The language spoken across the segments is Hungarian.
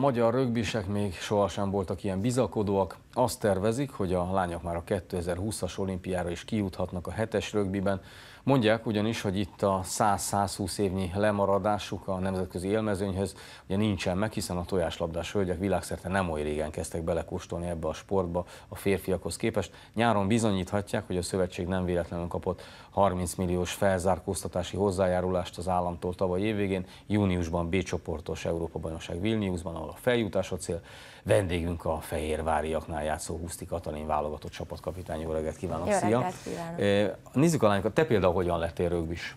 magyar rögbisek még sohasem voltak ilyen bizakodóak. Azt tervezik, hogy a lányok már a 2020-as olimpiára is kijuthatnak a hetes rögbiben. Mondják ugyanis, hogy itt a 100-120 évnyi lemaradásuk a nemzetközi élmezőnyhöz ugye nincsen meg, hiszen a tojáslabdás hölgyek világszerte nem oly régen kezdtek belekóstolni ebbe a sportba a férfiakhoz képest. Nyáron bizonyíthatják, hogy a szövetség nem véletlenül kapott 30 milliós felzárkóztatási hozzájárulást az államtól tavaly évvégén. Júniusban B csoportos Európa-bajnokság Vilniusban, ahol a feljutás a cél. Vendégünk a fehérváriaknál játszó Huszti Katalin válogatott csapatkapitány. Jó reggelt kívánok! Jó Szia! reggelt kívánok. Eh, Nézzük a lányokat. Te például hogyan lettél rögbis?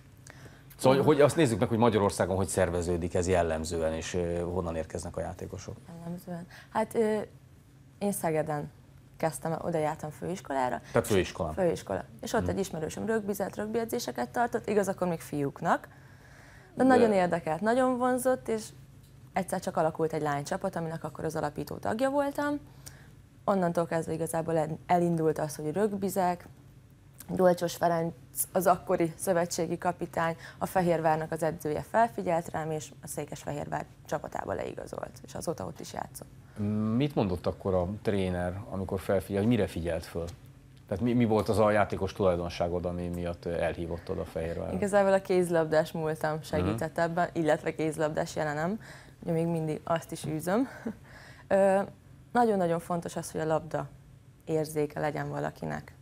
Szóval, hogy, azt nézzük meg, hogy Magyarországon hogy szerveződik ez jellemzően, és honnan érkeznek a játékosok. Jellemzően. Hát én Szegeden kezdtem, oda jártam főiskolára. Tehát főiskolán. Főiskola. És ott egy ismerősöm rögbizett, rögbiedzéseket tartott, igaz, akkor még fiúknak. De, De- nagyon érdekelt, nagyon vonzott, és egyszer csak alakult egy lánycsapat, aminek akkor az alapító tagja voltam. Onnantól kezdve igazából el- elindult az, hogy rögbizek, Dolcsos Ferenc, az akkori szövetségi kapitány, a Fehérvárnak az edzője felfigyelt rám, és a Székesfehérvár csapatába leigazolt, és azóta ott is játszom. Mit mondott akkor a tréner, amikor felfigyel, hogy mire figyelt föl? Tehát mi, mi volt az a játékos tulajdonságod, ami miatt elhívottad a Fehérvárra? Igazából a kézlabdás múltam segített ebben, illetve kézlabdás jelenem, ugye még mindig azt is űzöm. Nagyon-nagyon fontos az, hogy a labda érzéke legyen valakinek.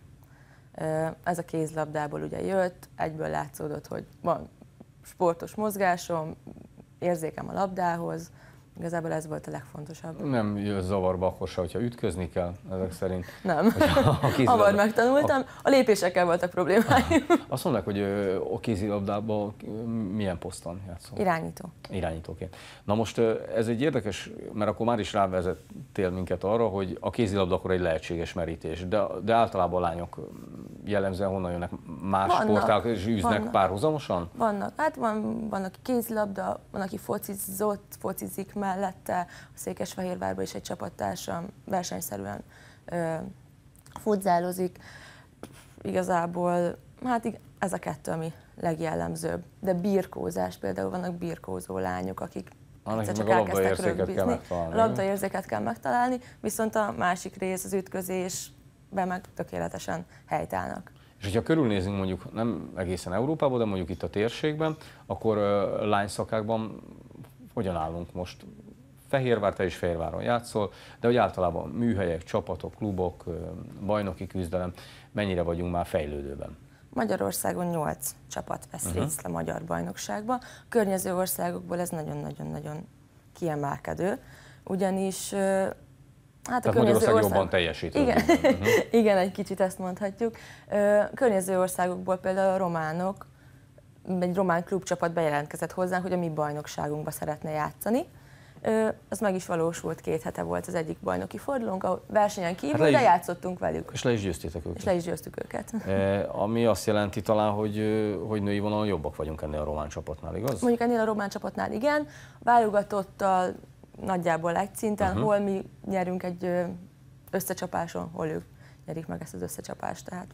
Ez a kézlabdából ugye jött, egyből látszódott, hogy van sportos mozgásom, érzékem a labdához, igazából ez volt a legfontosabb. Nem jön zavarba akkor se, hogyha ütközni kell, ezek szerint. Nem, hamar megtanultam, a lépésekkel voltak problémáim. Azt mondják, hogy a kézilabdában milyen poszton játszol? Irányító. Irányítóként. Na most ez egy érdekes, mert akkor már is rávezettél minket arra, hogy a kézilabda akkor egy lehetséges merítés, de, de általában a lányok jellemzően honnan jönnek? Más Vannak, sportágok és űznek vannak. párhuzamosan? Vannak, hát van, van, aki kézilabda, van, aki focizott, focizik mellette, a Székesfehérvárban is egy csapattársam versenyszerűen ö, futzálozik. Igazából, hát ez a kettő, ami legjellemzőbb. De birkózás, például vannak birkózó lányok, akik meg csak elkezdtek labdaérzéket kell megtalálni, A labdaérzéket kell megtalálni, viszont a másik rész, az ütközésben meg tökéletesen helytállnak. És hogyha körülnézünk mondjuk nem egészen Európában, de mondjuk itt a térségben, akkor lányszakákban hogyan állunk most? Fehérvár, te is Fehérváron játszol, de hogy általában műhelyek, csapatok, klubok, bajnoki küzdelem, mennyire vagyunk már fejlődőben? Magyarországon 8 csapat vesz uh-huh. részt a magyar bajnokságba. A környező országokból ez nagyon-nagyon-nagyon kiemelkedő, ugyanis hát Tehát Magyarország jobban teljesít. Igen. Mhm. igen, egy kicsit ezt mondhatjuk. Környező országokból például a románok, egy román klubcsapat bejelentkezett hozzánk, hogy a mi bajnokságunkba szeretne játszani. Ö, Az meg is valósult, két hete volt az egyik bajnoki fordulónk, a versenyen kívül, Hát le de is- játszottunk velük, És le is győztétek és őket. le is győztük őket. E, ami azt jelenti talán, hogy, hogy női vonalon jobbak vagyunk ennél a román csapatnál, igaz? Mondjuk ennél a román csapatnál igen, válogatottal nagyjából egy szinten, uh-huh. hol mi nyerünk egy összecsapáson, hol ők nyerik meg ezt az összecsapást. Tehát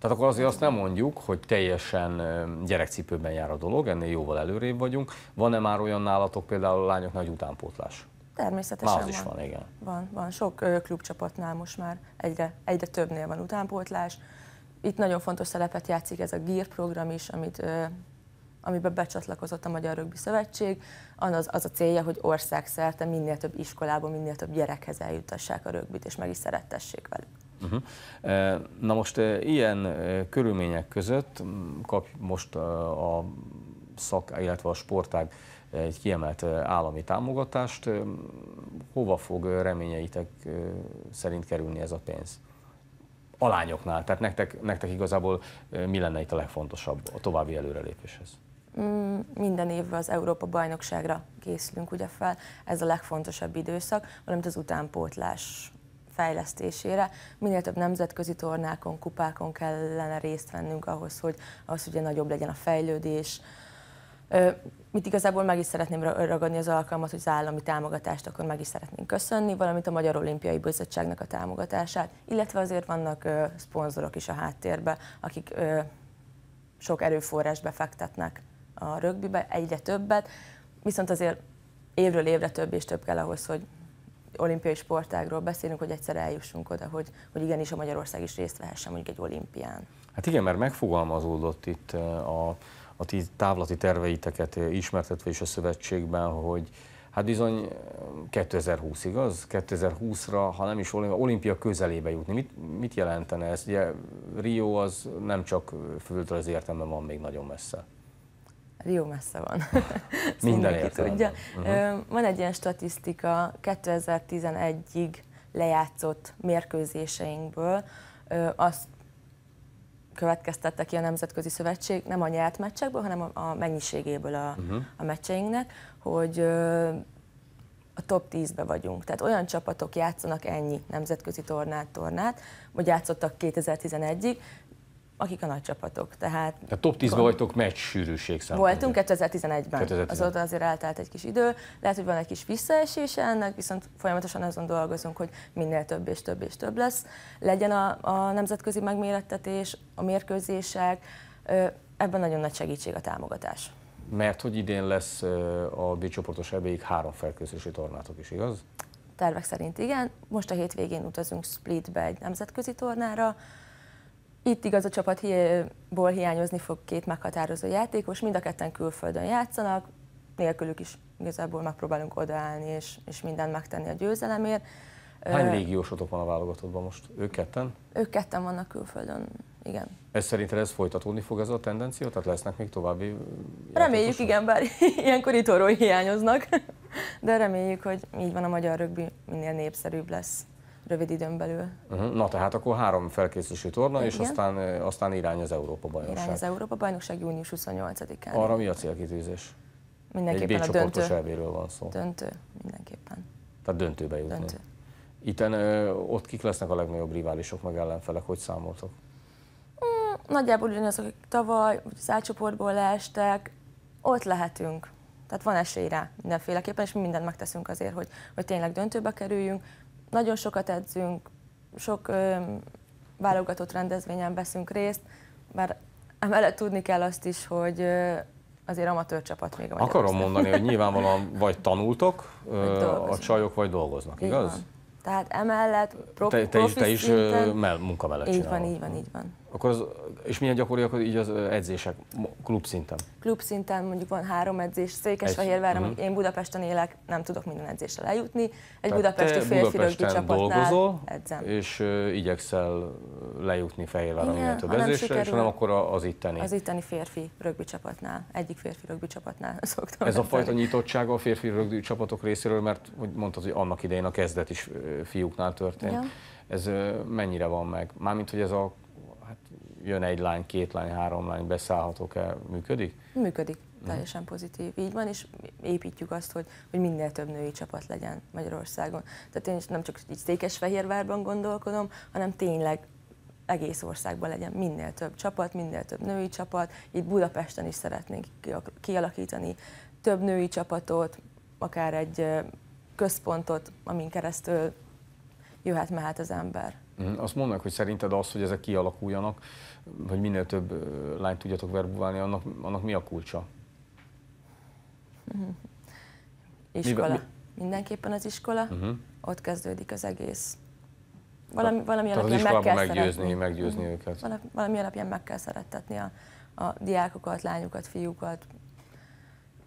Tehát akkor azért azt nem mondjuk, hogy teljesen gyerekcipőben jár a dolog, ennél jóval előrébb vagyunk. Van-e már olyan nálatok például a lányoknál, hogy utánpótlás? természetesen Már az is van, igen. Van, van. Sok ö, klubcsapatnál most már egyre, egyre többnél van utánpótlás. Itt nagyon fontos szerepet játszik ez a GIR program is, amit, ö, amiben becsatlakozott a Magyar Rögbi Szövetség. Az, az a célja, hogy országszerte minél több iskolában, minél több gyerekhez eljutassák a rögbit, és meg is szerettessék velük. Uh-huh. Na most e, ilyen e, körülmények között kap most a szak, illetve a sportág egy kiemelt állami támogatást. Hova fog reményeitek szerint kerülni ez a pénz? A lányoknál, tehát nektek, nektek igazából mi lenne itt a legfontosabb a további előrelépéshez? Mm, Minden évben az Európa bajnokságra készülünk ugye fel, ez a legfontosabb időszak, valamint az utánpótlás fejlesztésére. Minél több nemzetközi tornákon, kupákon kellene részt vennünk ahhoz, hogy ahhoz ugye nagyobb legyen a fejlődés. Mit igazából meg is szeretném ra- ragadni az alkalmat, hogy az állami támogatást akkor meg is szeretnénk köszönni, valamint a Magyar Olimpiai Bizottságnak a támogatását, illetve azért vannak szponzorok is a háttérben, akik sok erőforrás befektetnek a rögbibe, egyre többet, viszont azért évről évre több és több kell ahhoz, hogy olimpiai sportágról beszélünk, hogy egyszer eljussunk oda, hogy, hogy igenis a Magyarország is részt vehessen mondjuk egy olimpián. Hát igen, mert megfogalmazódott itt a, a ti távlati terveiteket ismertetve is a szövetségben, hogy Hát bizony 2020, igaz? 2020-ra, ha nem is olimpia, olimpia közelébe jutni. Mit, mit jelentene ez? Ugye Rio az nem csak földrajzi értelemben van még nagyon messze. Rio messze van. Minden értelemben. Uh-huh. Van egy ilyen statisztika 2011-ig lejátszott mérkőzéseinkből, azt következtette ki a Nemzetközi Szövetség, nem a nyert meccsekből, hanem a, a mennyiségéből a, uh-huh. a meccseinknek, hogy a top 10-be vagyunk. Tehát olyan csapatok játszanak ennyi nemzetközi tornát, tornát, vagy játszottak 2011-ig, akik a nagy csapatok. Tehát, Tehát top 10-ben vagytok meccs sűrűség szempontjából. Voltunk 2011-ben. 2011. Azóta azért eltelt egy kis idő. Lehet, hogy van egy kis visszaesése ennek, viszont folyamatosan azon dolgozunk, hogy minél több és több és több lesz. Legyen a, a nemzetközi megmérettetés, a mérkőzések, ebben nagyon nagy segítség a támogatás. Mert hogy idén lesz a B-csoportos ebéig három felkészülési tornátok is, igaz? Tervek szerint igen. Most a hétvégén utazunk Splitbe egy nemzetközi tornára. Itt igaz a csapatból hiányozni fog két meghatározó játékos, mind a ketten külföldön játszanak, nélkülük is igazából megpróbálunk odaállni és, és mindent megtenni a győzelemért. Hány légiósotok van a válogatottban most? Ők ketten? Ők ketten vannak külföldön, igen. Ez szerinted ez folytatódni fog ez a tendencia? Tehát lesznek még további Reméljük, igen, bár ilyenkor itorról hiányoznak, de reméljük, hogy így van a magyar rögbi, minél népszerűbb lesz rövid időn belül. Uh-huh. Na tehát akkor három felkészülési torna, Igen. és aztán, aztán irány az Európa bajnokság. Irány az Európa bajnokság június 28-án. Arra mi a célkitűzés? Mindenképpen Egy a döntő. elvéről van szó. Döntő, mindenképpen. Tehát döntőbe jutni. Döntő. Itten ott kik lesznek a legnagyobb riválisok, meg ellenfelek, hogy számoltok? Mm, nagyjából ugyanazok, akik tavaly, az átcsoportból leestek, ott lehetünk. Tehát van esély rá mindenféleképpen, és mi mindent megteszünk azért, hogy, hogy tényleg döntőbe kerüljünk. Nagyon sokat edzünk, sok ö, válogatott rendezvényen veszünk részt, bár emellett tudni kell azt is, hogy ö, azért amatőr csapat még a Akarom mondani, hogy nyilvánvalóan vagy tanultok, a csajok, vagy dolgoznak, igaz? Van. Tehát emellett pro, te, te, is, te is szinten, mell, munka mellett Így van, így van, így van. Akkor az, és milyen gyakoriak így az edzések klub szinten? Klub szinten mondjuk van három edzés, Székesfehérváron, uh-huh. én Budapesten élek, nem tudok minden edzésre lejutni. Egy Tehát budapesti férfi rögbi csapatnál dolgozol, edzem. és uh, igyekszel lejutni Fehérváron minél több edzésre, és nem akkor az itteni. Az itteni férfi rögbi csapatnál, egyik férfi rögbi csapatnál szoktam. Ez a fajta nyitottsága a férfi rögbi csapatok részéről, mert hogy mondtad, hogy annak idején a kezdet is fiúknál történt. Ja. Ez mennyire van meg? Mármint, hogy ez a jön egy lány, két lány, három lány, beszállhatok-e, működik? Működik, mhm. teljesen pozitív. Így van, és építjük azt, hogy, hogy minél több női csapat legyen Magyarországon. Tehát én nem csak így Székesfehérvárban gondolkodom, hanem tényleg egész országban legyen minél több csapat, minél több női csapat. Itt Budapesten is szeretnénk kialakítani több női csapatot, akár egy központot, amin keresztül jöhet-mehet az ember. Mhm. Azt mondanak, hogy szerinted az, hogy ezek kialakuljanak, hogy minél több lányt tudjatok verbuválni, annak, annak mi a kulcsa? Iskola. Mi, mi? Mindenképpen az iskola. Uh-huh. Ott kezdődik az egész. Valami, valami Tehát alapján meg kell meggyőzni, szeretni. meggyőzni uh-huh. őket. Valami, valami alapján meg kell szerettetni a, a diákokat, lányokat, fiúkat,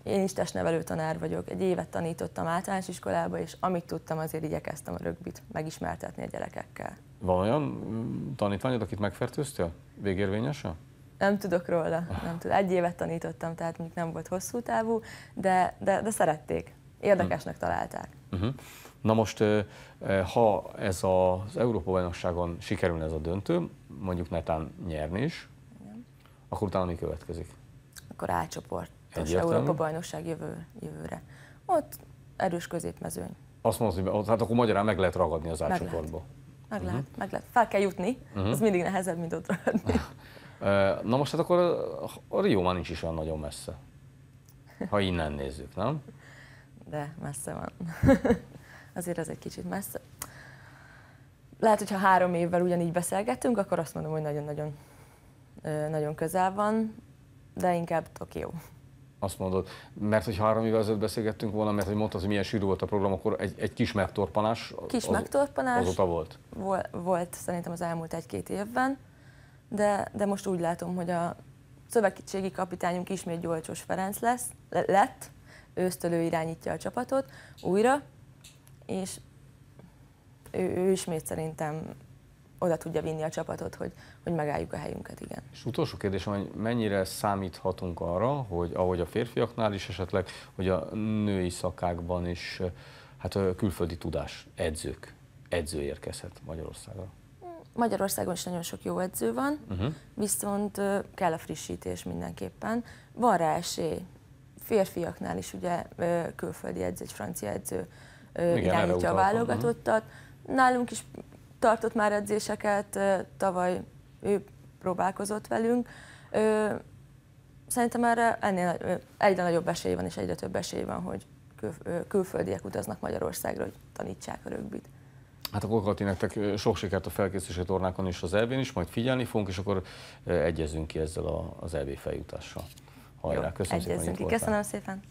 én is testnevelő tanár vagyok, egy évet tanítottam általános iskolába, és amit tudtam, azért igyekeztem a rögbit megismertetni a gyerekekkel. Van olyan mm, tanítványod, akit megfertőztél? Végérvényesen? Nem tudok róla, nem tudom. Egy évet tanítottam, tehát mondjuk nem volt hosszú távú, de, de, de szerették, érdekesnek hm. találták. Uh-huh. Na most, ha ez az Európa-bajnokságon sikerül ez a döntő, mondjuk netán nyerni is, Igen. akkor utána mi következik? Akkor A Európa bajnokság jövő, jövőre. Ott erős középmezőny. Azt mondod, hogy hát akkor magyarán meg lehet ragadni az átcsoportból. Meg lehet, uh-huh. meg lehet. Fel kell jutni, uh-huh. az mindig nehezebb, mint ott ragadni. Na most hát akkor a Rio már nincs is olyan nagyon messze. Ha innen nézzük, nem? De messze van. Azért ez egy kicsit messze. Lehet, hogy ha három évvel ugyanígy beszélgetünk, akkor azt mondom, hogy nagyon-nagyon nagyon közel van, de inkább Tokió. Azt mondod, mert hogy három évvel ezelőtt beszélgettünk volna, mert hogy mondtad, hogy milyen sűrű volt a program, akkor egy, egy kis megtorpanás. Kis az, megtorpanás. Azóta volt. Vol, volt szerintem az elmúlt egy-két évben, de, de most úgy látom, hogy a szövetségi kapitányunk ismét Gyolcsos Ferenc lesz, lett, ősztől ő irányítja a csapatot újra, és ő, ő ismét szerintem oda tudja vinni a csapatot, hogy, hogy megálljuk a helyünket, igen. És utolsó kérdésem, hogy mennyire számíthatunk arra, hogy ahogy a férfiaknál is esetleg, hogy a női szakákban is hát a külföldi tudás, edzők, edző érkezhet Magyarországra? Magyarországon is nagyon sok jó edző van, uh-huh. viszont kell a frissítés mindenképpen. Van rá esély. Férfiaknál is ugye külföldi edző, egy francia edző Igen, irányítja a válogatottat. Uh-huh. Nálunk is tartott már edzéseket, tavaly ő próbálkozott velünk. Szerintem erre ennél egyre nagyobb esély van, és egyre több esély van, hogy külföldiek utaznak Magyarországra, hogy tanítsák a rögbit. Hát akkor Kati, nektek sok sikert a felkészülési tornákon és az eb is, majd figyelni fogunk, és akkor egyezünk ki ezzel az EB feljutással. Hajrá, köszönöm Jó, szépen, ki. Köszönöm szépen.